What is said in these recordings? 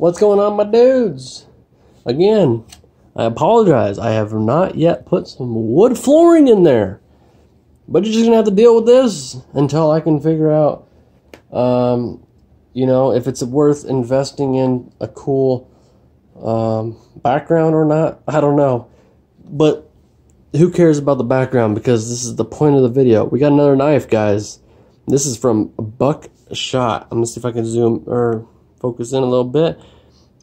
What's going on, my dudes? Again, I apologize. I have not yet put some wood flooring in there. But you're just going to have to deal with this until I can figure out, um, you know, if it's worth investing in a cool um, background or not. I don't know. But who cares about the background because this is the point of the video. We got another knife, guys. This is from Buckshot. I'm going to see if I can zoom or focus in a little bit.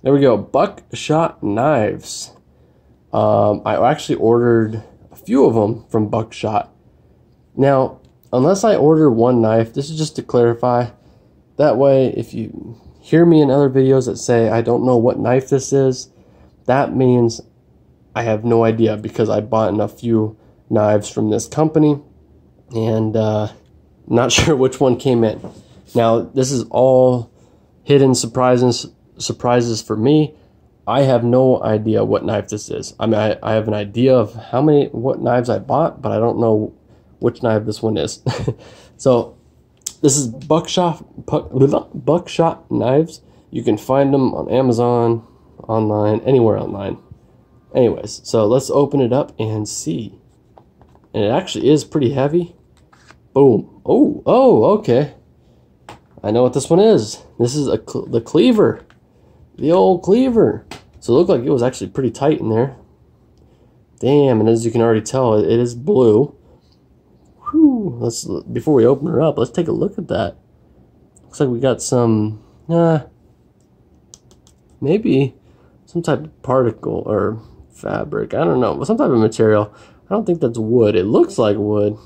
There we go. Buckshot knives. Um, I actually ordered a few of them from Buckshot. Now, unless I order one knife, this is just to clarify. That way, if you hear me in other videos that say I don't know what knife this is, that means I have no idea because I bought in a few knives from this company and uh, not sure which one came in. Now, this is all hidden surprises surprises for me. I have no idea what knife this is. I mean, I, I have an idea of how many, what knives I bought, but I don't know which knife this one is. so, this is buckshot, buckshot knives. You can find them on Amazon, online, anywhere online. Anyways, so let's open it up and see. And it actually is pretty heavy. Boom. Oh, oh, okay. I know what this one is. This is a cl the cleaver. The old cleaver. So it looked like it was actually pretty tight in there. Damn, and as you can already tell, it, it is blue. Whew, let's before we open her up, let's take a look at that. Looks like we got some uh maybe some type of particle or fabric. I don't know, some type of material. I don't think that's wood. It looks like wood.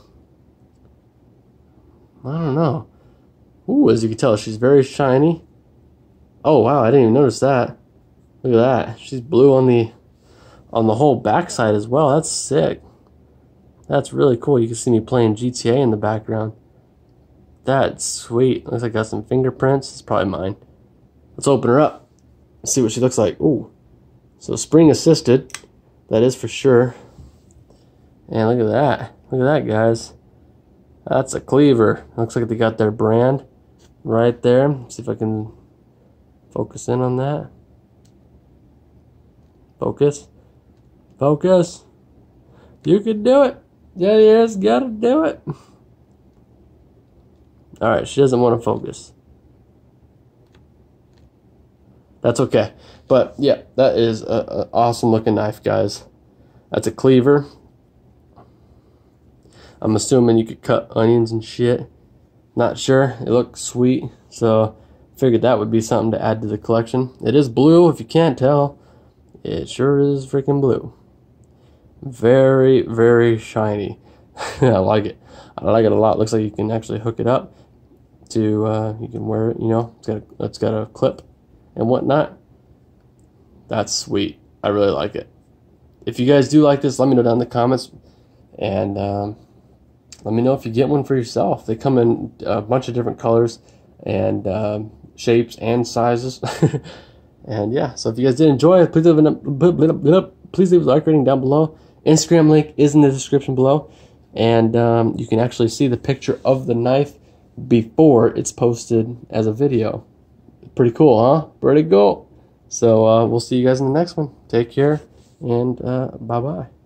I don't know. Ooh, as you can tell, she's very shiny. Oh wow, I didn't even notice that. Look at that. She's blue on the on the whole backside as well. That's sick. That's really cool. You can see me playing GTA in the background. That's sweet. Looks like I got some fingerprints. It's probably mine. Let's open her up. See what she looks like. Ooh. So spring assisted. That is for sure. And look at that. Look at that, guys. That's a cleaver. Looks like they got their brand right there. See if I can focus in on that. Focus. Focus. You can do it. Yeah, you just gotta do it. Alright, she doesn't want to focus. That's okay. But yeah, that is an awesome looking knife, guys. That's a cleaver. I'm assuming you could cut onions and shit. Not sure. It looks sweet. So figured that would be something to add to the collection. It is blue, if you can't tell. It sure is freaking blue. Very, very shiny. I like it. I like it a lot. Looks like you can actually hook it up to, uh, you can wear it, you know, it's got a, it's got a clip and whatnot. That's sweet. I really like it. If you guys do like this, let me know down in the comments. And, um, let me know if you get one for yourself. They come in a bunch of different colors and um, shapes and sizes. and yeah, so if you guys did enjoy it, please leave a, please leave a like rating down below. Instagram link is in the description below. And um, you can actually see the picture of the knife before it's posted as a video. Pretty cool, huh? Pretty cool. So uh, we'll see you guys in the next one. Take care and uh, bye bye.